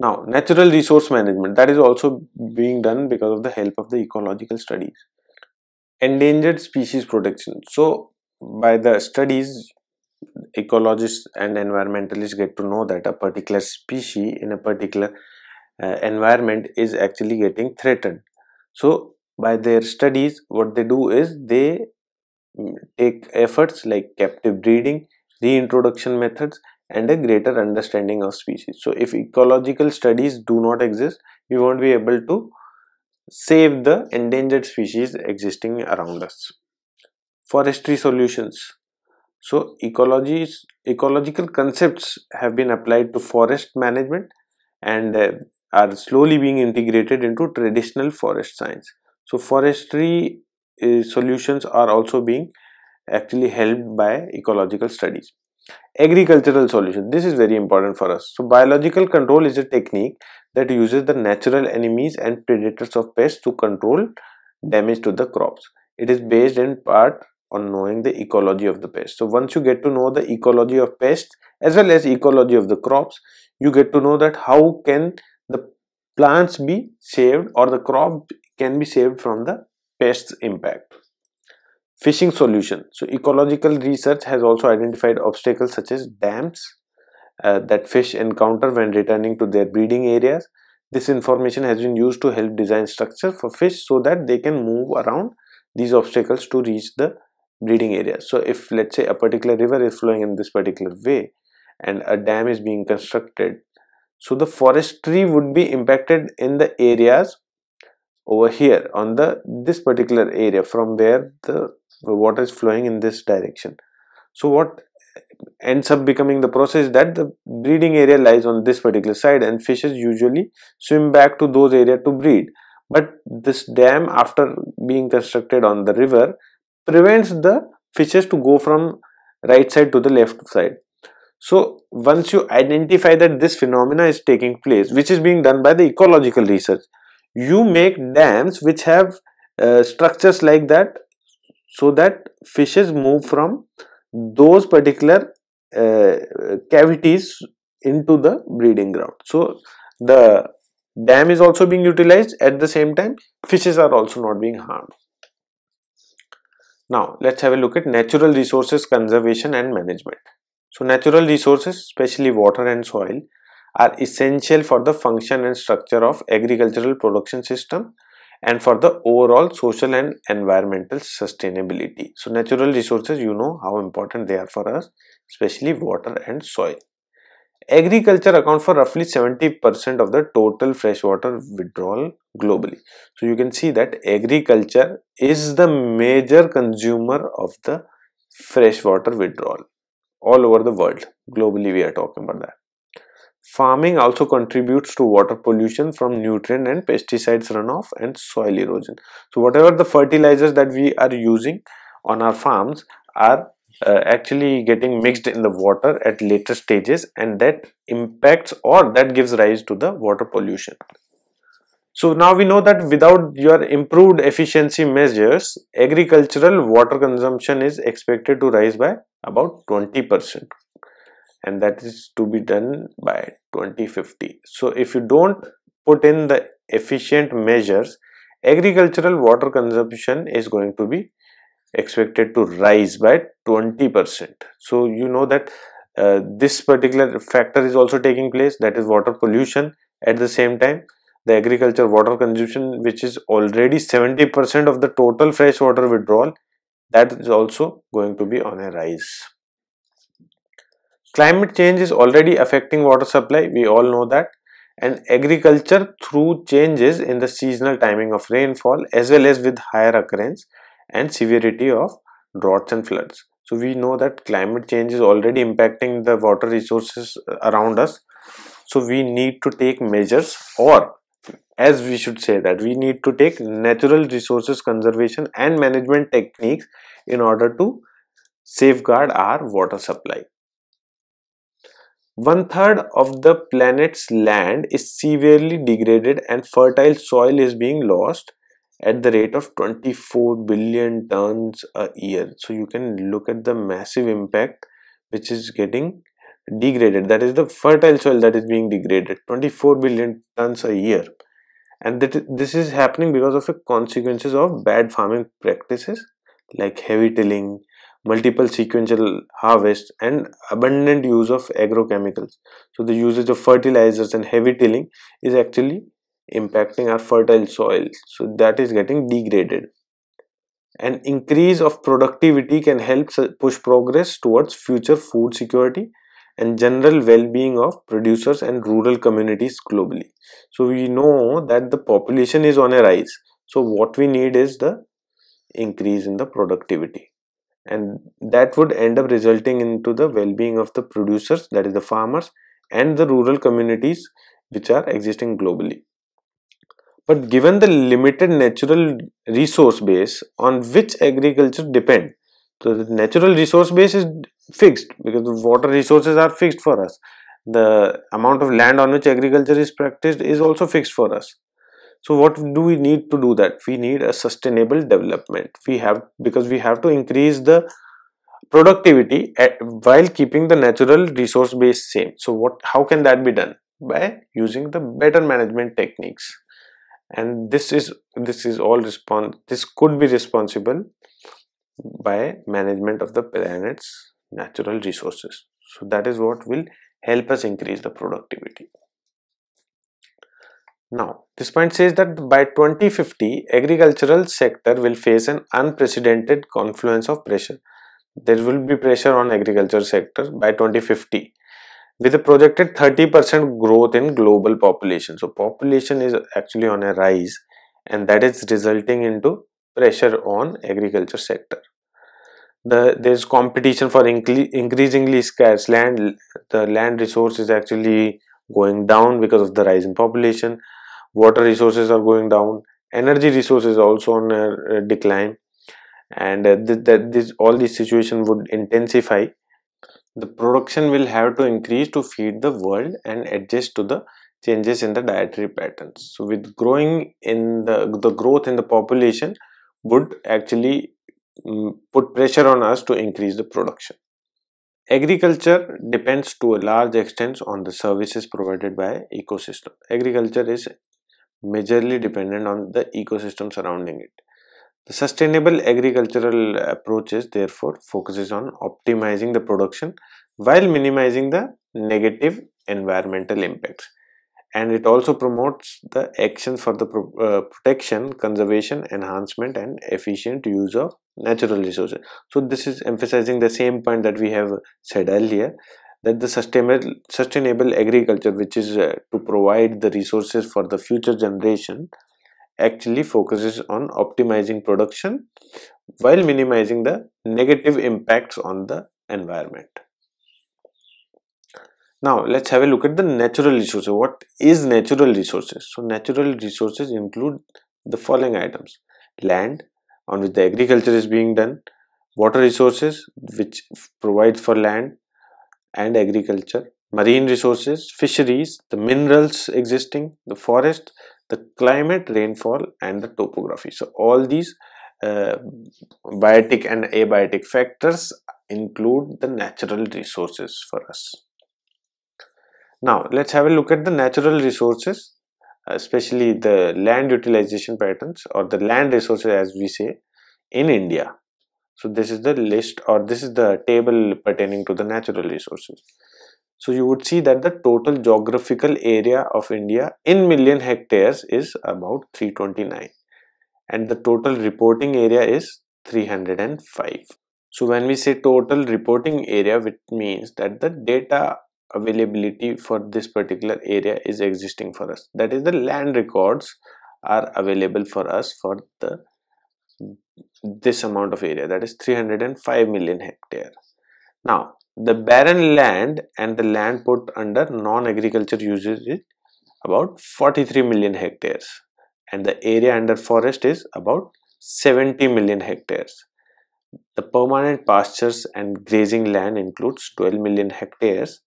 Now, natural resource management that is also being done because of the help of the ecological studies. Endangered species protection. So, by the studies, ecologists and environmentalists get to know that a particular species in a particular uh, environment is actually getting threatened. So, by their studies, what they do is they mm, take efforts like captive breeding, reintroduction methods, and a greater understanding of species. So if ecological studies do not exist, we won't be able to save the endangered species existing around us. Forestry solutions. So ecologies, ecological concepts have been applied to forest management and uh, are slowly being integrated into traditional forest science. So forestry uh, solutions are also being actually helped by ecological studies agricultural solution. This is very important for us. So biological control is a technique that uses the natural enemies and predators of pests to control damage to the crops. It is based in part on knowing the ecology of the pest so once you get to know the ecology of pests as well as ecology of the crops you get to know that how can the plants be saved or the crop can be saved from the pests impact Fishing solution. So ecological research has also identified obstacles such as dams uh, that fish encounter when returning to their breeding areas. This information has been used to help design structure for fish so that they can move around these obstacles to reach the breeding area. So if let's say a particular river is flowing in this particular way and a dam is being constructed, so the forestry would be impacted in the areas over here on the this particular area from where the water is flowing in this direction. So what ends up becoming the process that the breeding area lies on this particular side and fishes usually swim back to those areas to breed. But this dam after being constructed on the river prevents the fishes to go from right side to the left side. So once you identify that this phenomena is taking place which is being done by the ecological research you make dams which have uh, structures like that so that fishes move from those particular uh, cavities into the breeding ground. So the dam is also being utilized at the same time fishes are also not being harmed. Now let's have a look at natural resources conservation and management. So natural resources especially water and soil are essential for the function and structure of agricultural production system and for the overall social and environmental sustainability. So natural resources, you know how important they are for us, especially water and soil. Agriculture accounts for roughly 70% of the total freshwater withdrawal globally. So you can see that agriculture is the major consumer of the freshwater withdrawal all over the world. Globally we are talking about that. Farming also contributes to water pollution from nutrient and pesticides runoff and soil erosion. So whatever the fertilizers that we are using on our farms are uh, actually getting mixed in the water at later stages and that impacts or that gives rise to the water pollution. So now we know that without your improved efficiency measures, agricultural water consumption is expected to rise by about 20 percent and that is to be done by 2050 so if you don't put in the efficient measures agricultural water consumption is going to be expected to rise by 20 percent. So you know that uh, this particular factor is also taking place that is water pollution. At the same time the agriculture water consumption which is already 70 percent of the total fresh water withdrawal that is also going to be on a rise Climate change is already affecting water supply, we all know that and agriculture through changes in the seasonal timing of rainfall as well as with higher occurrence and severity of droughts and floods. So we know that climate change is already impacting the water resources uh, around us. So we need to take measures or as we should say that we need to take natural resources conservation and management techniques in order to safeguard our water supply. One third of the planet's land is severely degraded and fertile soil is being lost at the rate of 24 billion tons a year. So you can look at the massive impact which is getting degraded that is the fertile soil that is being degraded 24 billion tons a year and that this is happening because of the consequences of bad farming practices like heavy tilling multiple sequential harvests and abundant use of agrochemicals. So the usage of fertilizers and heavy tilling is actually impacting our fertile soil so that is getting degraded. An increase of productivity can help push progress towards future food security and general well-being of producers and rural communities globally. So we know that the population is on a rise. So what we need is the increase in the productivity and that would end up resulting into the well-being of the producers that is the farmers and the rural communities which are existing globally but given the limited natural resource base on which agriculture depend, so the natural resource base is fixed because the water resources are fixed for us. The amount of land on which agriculture is practiced is also fixed for us. So what do we need to do that? We need a sustainable development. We have because we have to increase the productivity at, while keeping the natural resource base same. So what how can that be done? By using the better management techniques and this is this is all response this could be responsible by management of the planet's natural resources so that is what will help us increase the productivity now this point says that by 2050 agricultural sector will face an unprecedented confluence of pressure there will be pressure on agriculture sector by 2050 with a projected 30% growth in global population. So population is actually on a rise and that is resulting into pressure on agriculture sector. The, there is competition for increasingly scarce land. The land resource is actually going down because of the rise in population. Water resources are going down. Energy resources also on a decline. And uh, th th this all these situation would intensify the production will have to increase to feed the world and adjust to the changes in the dietary patterns so with growing in the the growth in the population would actually um, put pressure on us to increase the production agriculture depends to a large extent on the services provided by ecosystem agriculture is majorly dependent on the ecosystem surrounding it the sustainable agricultural approaches therefore focuses on optimizing the production while minimizing the negative environmental impacts and it also promotes the actions for the uh, protection, conservation, enhancement and efficient use of natural resources. So this is emphasizing the same point that we have said earlier that the sustainable sustainable agriculture which is uh, to provide the resources for the future generation actually focuses on optimizing production while minimizing the negative impacts on the environment. Now let's have a look at the natural resources. What is natural resources? So natural resources include the following items. Land on which the agriculture is being done, water resources which provide for land and agriculture, marine resources, fisheries, the minerals existing, the forest, the climate, rainfall and the topography. So all these uh, biotic and abiotic factors include the natural resources for us. Now let's have a look at the natural resources especially the land utilization patterns or the land resources as we say in India. So this is the list or this is the table pertaining to the natural resources. So you would see that the total geographical area of India in million hectares is about 329 and the total reporting area is 305. So when we say total reporting area which means that the data availability for this particular area is existing for us that is the land records are available for us for the this amount of area that is 305 million hectare now the barren land and the land put under non-agriculture uses is about 43 million hectares and the area under forest is about 70 million hectares. The permanent pastures and grazing land includes 12 million hectares.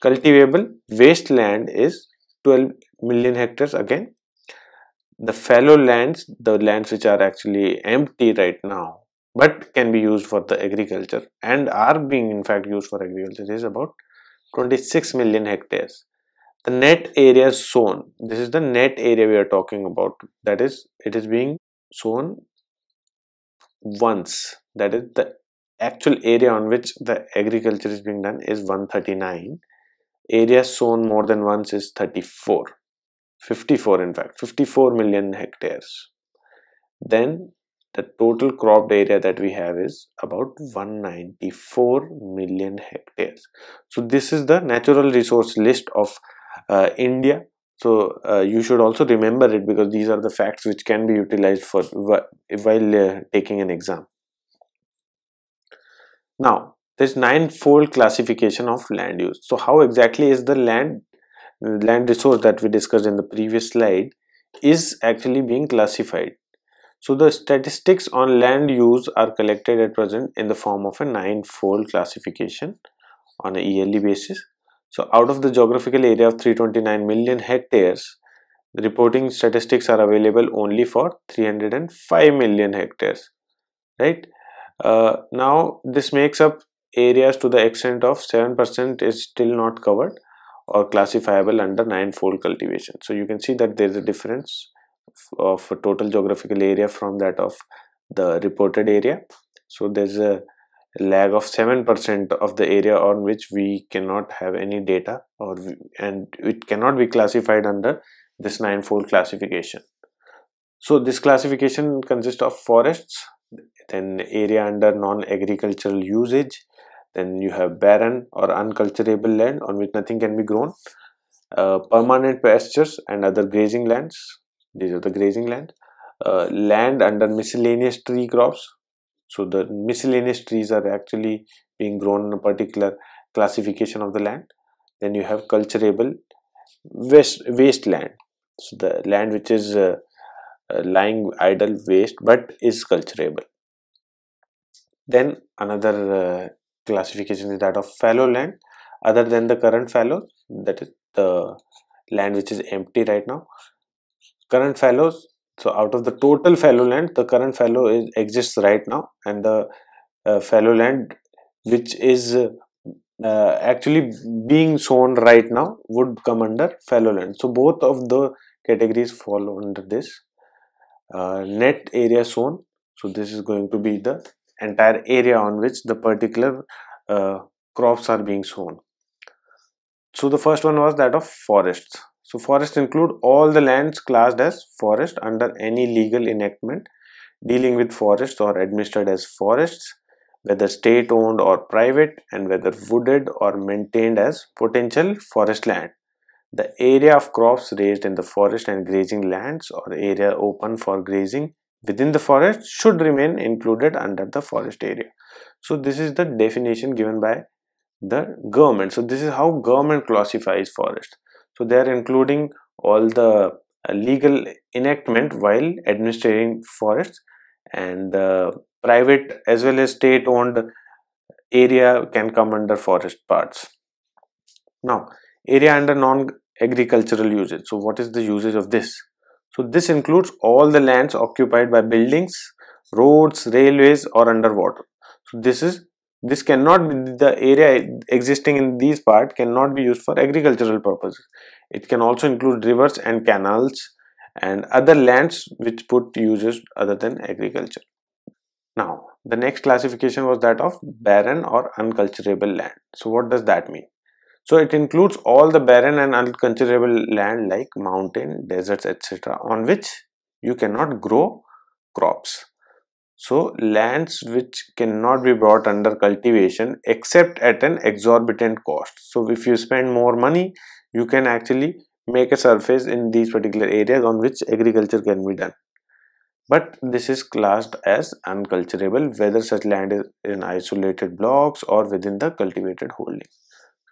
Cultivable wasteland is 12 million hectares again. The fallow lands, the lands which are actually empty right now but can be used for the agriculture and are being in fact used for agriculture is about 26 million hectares. The net area sown this is the net area we are talking about. That is it is being sown once. That is the actual area on which the agriculture is being done is 139 area sown more than once is 34 54 in fact. 54 million hectares. Then the total cropped area that we have is about 194 million hectares. So this is the natural resource list of uh, india. So uh, you should also remember it because these are the facts which can be utilized for while uh, taking an exam. Now there's nine-fold classification of land use. So how exactly is the land land resource that we discussed in the previous slide is actually being classified so the statistics on land use are collected at present in the form of a nine-fold classification on a yearly basis. So out of the geographical area of 329 million hectares, the reporting statistics are available only for 305 million hectares, right? Uh, now this makes up areas to the extent of 7% is still not covered or classifiable under nine-fold cultivation. So you can see that there is a difference of total geographical area from that of the reported area so there's a lag of 7% of the area on which we cannot have any data or and it cannot be classified under this ninefold classification so this classification consists of forests then area under non-agricultural usage then you have barren or unculturable land on which nothing can be grown uh, permanent pastures and other grazing lands. These are the grazing land. Uh, land under miscellaneous tree crops. So the miscellaneous trees are actually being grown in a particular classification of the land. Then you have culturable waste wasteland so the land which is uh, uh, lying idle waste but is culturable. Then another uh, classification is that of fallow land. Other than the current fallow that is the land which is empty right now current fallows so out of the total fallow land the current fallow is, exists right now. And the uh, fallow land which is uh, actually being sown right now would come under fallow land. So both of the categories fall under this uh, net area sown. So this is going to be the entire area on which the particular uh, crops are being sown so the first one was that of forests so forests include all the lands classed as forest under any legal enactment dealing with forests or administered as forests, whether state owned or private and whether wooded or maintained as potential forest land. The area of crops raised in the forest and grazing lands or area open for grazing within the forest should remain included under the forest area. So this is the definition given by the government. So this is how government classifies forest so they are including all the uh, legal enactment while administering forests and the private as well as state owned area can come under forest parts now area under non agricultural usage so what is the usage of this so this includes all the lands occupied by buildings roads railways or underwater. So this is this cannot be the area existing in these part cannot be used for agricultural purposes. It can also include rivers and canals and other lands which put uses other than agriculture. Now the next classification was that of barren or unculturable land. So what does that mean so it includes all the barren and unculturable land like mountain deserts etc on which you cannot grow crops so lands which cannot be brought under cultivation except at an exorbitant cost. So if you spend more money, you can actually make a surface in these particular areas on which agriculture can be done. But this is classed as unculturable whether such land is in isolated blocks or within the cultivated holding.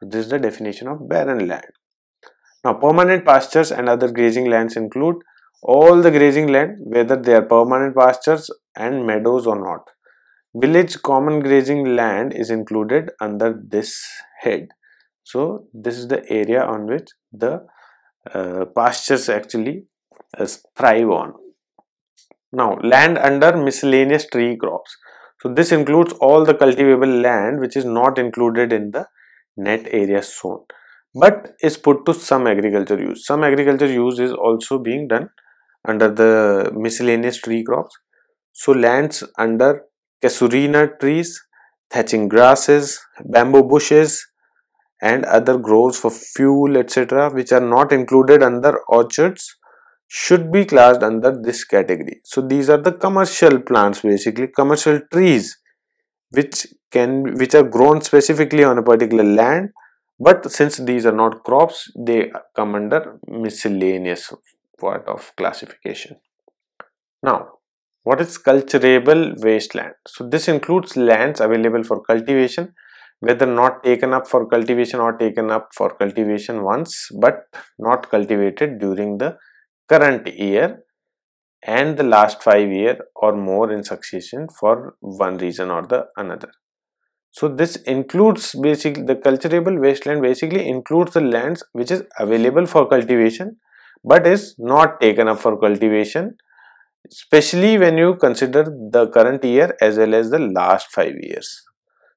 This is the definition of barren land. Now permanent pastures and other grazing lands include all the grazing land whether they are permanent pastures and meadows or not. Village common grazing land is included under this head. So this is the area on which the uh, pastures actually uh, thrive on. Now land under miscellaneous tree crops. So this includes all the cultivable land which is not included in the net area sown but is put to some agriculture use. Some agriculture use is also being done under the miscellaneous tree crops. So lands under casuarina trees thatching grasses bamboo bushes and other groves for fuel etc which are not included under orchards should be classed under this category. So these are the commercial plants basically commercial trees which can which are grown specifically on a particular land but since these are not crops they come under miscellaneous part of classification. Now what is cultivable wasteland? So this includes lands available for cultivation whether not taken up for cultivation or taken up for cultivation once but not cultivated during the current year and the last five year or more in succession for one reason or the another so this includes basically the cultivable wasteland basically includes the lands which is available for cultivation but is not taken up for cultivation especially when you consider the current year as well as the last five years.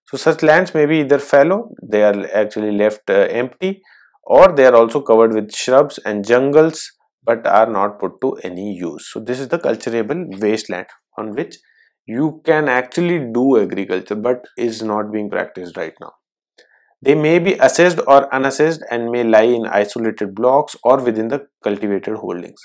So such lands may be either fallow, they are actually left uh, empty or they are also covered with shrubs and jungles but are not put to any use. So this is the cultivable wasteland on which you can actually do agriculture but is not being practiced right now. They may be assessed or unassessed and may lie in isolated blocks or within the cultivated holdings.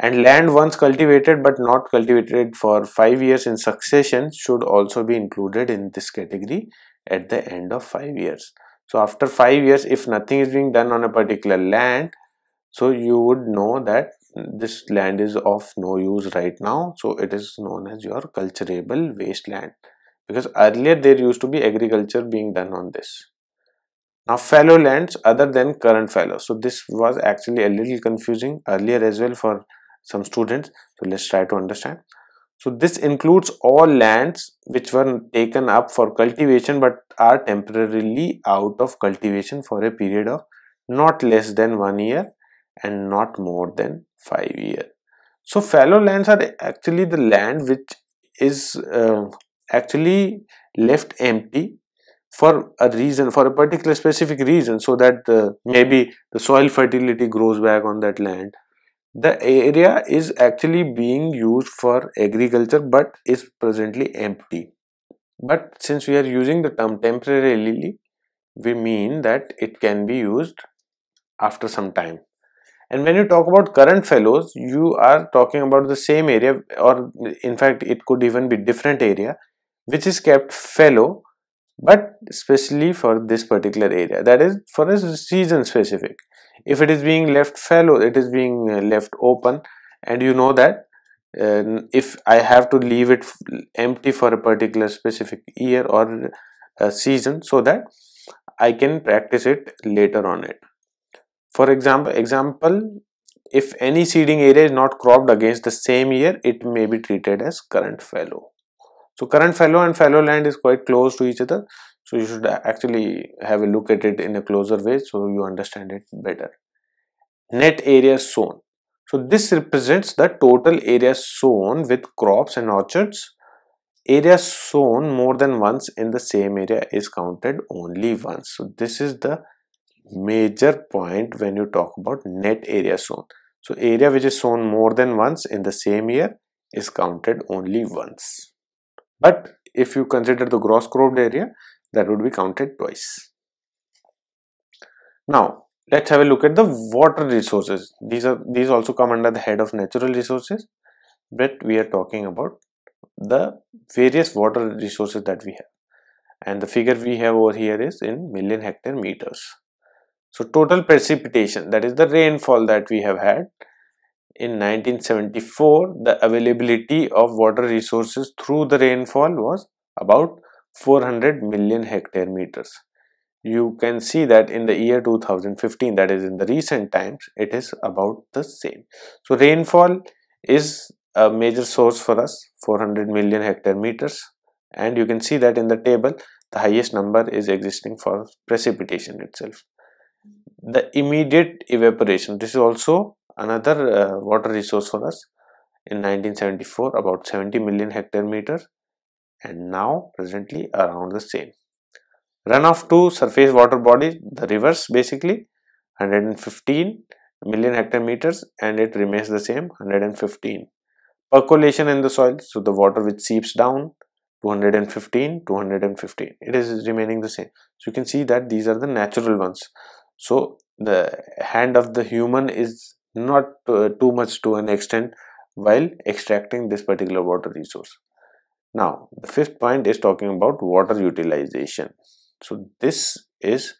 And land once cultivated but not cultivated for 5 years in succession should also be included in this category at the end of 5 years. So after 5 years if nothing is being done on a particular land so you would know that this land is of no use right now so it is known as your cultivable wasteland. Because earlier there used to be agriculture being done on this. Now fallow lands other than current fallow so this was actually a little confusing earlier as well for some students. So let's try to understand. So this includes all lands which were taken up for cultivation but are temporarily out of cultivation for a period of not less than one year and not more than five year. So fallow lands are actually the land which is uh, actually left empty for a reason for a particular specific reason so that uh, maybe the soil fertility grows back on that land. The area is actually being used for agriculture but is presently empty. But since we are using the term temporarily we mean that it can be used after some time and when you talk about current fallows, you are talking about the same area or in fact it could even be different area which is kept fallow but especially for this particular area. That is for a season specific. If it is being left fallow it is being uh, left open. And you know that uh, if I have to leave it empty for a particular specific year or season so that I can practice it later on it for example, example, if any seeding area is not cropped against the same year, it may be treated as current fallow. So current fallow and fallow land is quite close to each other. So you should uh, actually have a look at it in a closer way so you understand it better. Net area sown. So this represents the total area sown with crops and orchards. Area sown more than once in the same area is counted only once. So this is the major point when you talk about net area sown. So area which is sown more than once in the same year is counted only once. But if you consider the gross cropped area, that would be counted twice. Now, let's have a look at the water resources. These are these also come under the head of natural resources, but we are talking about the various water resources that we have. And the figure we have over here is in million hectare meters. So total precipitation that is the rainfall that we have had in 1974 the availability of water resources through the rainfall was about 400 million hectare meters. You can see that in the year 2015 that is in the recent times it is about the same. So rainfall is a major source for us 400 million hectare meters and you can see that in the table the highest number is existing for precipitation itself the immediate evaporation. This is also another uh, water resource for us. In 1974 about 70 million hectare meters and now presently around the same. Runoff to surface water bodies the rivers basically 115 million hectare meters and it remains the same 115 percolation in the soil so the water which seeps down 215 215 it is remaining the same. So you can see that these are the natural ones so the hand of the human is not uh, too much to an extent while extracting this particular water resource. Now the fifth point is talking about water utilization. So this is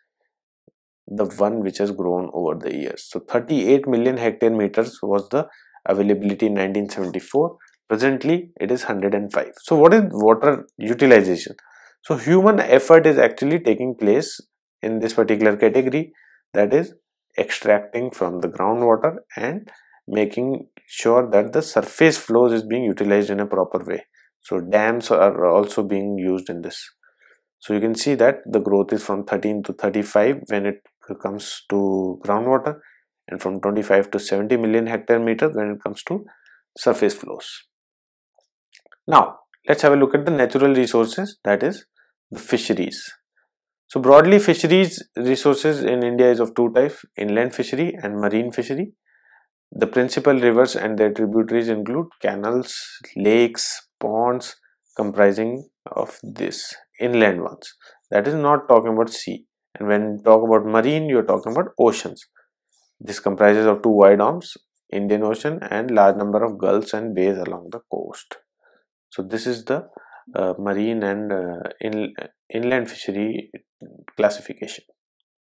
the one which has grown over the years. So 38 million hectare meters was the availability in 1974 presently it is 105 so what is water utilization? So human effort is actually taking place in this particular category that is extracting from the groundwater and making sure that the surface flows is being utilized in a proper way so dams are also being used in this so you can see that the growth is from 13 to 35 when it comes to groundwater and from 25 to 70 million hectare meters when it comes to surface flows. Now let's have a look at the natural resources that is the fisheries. So broadly fisheries resources in India is of two types inland fishery and marine fishery. The principal rivers and their tributaries include canals, lakes, ponds comprising of this inland ones. That is not talking about sea. And when you talk about marine you're talking about oceans. This comprises of two wide arms indian ocean and large number of gulfs and bays along the coast. So this is the marine and uh, in, inland fishery classification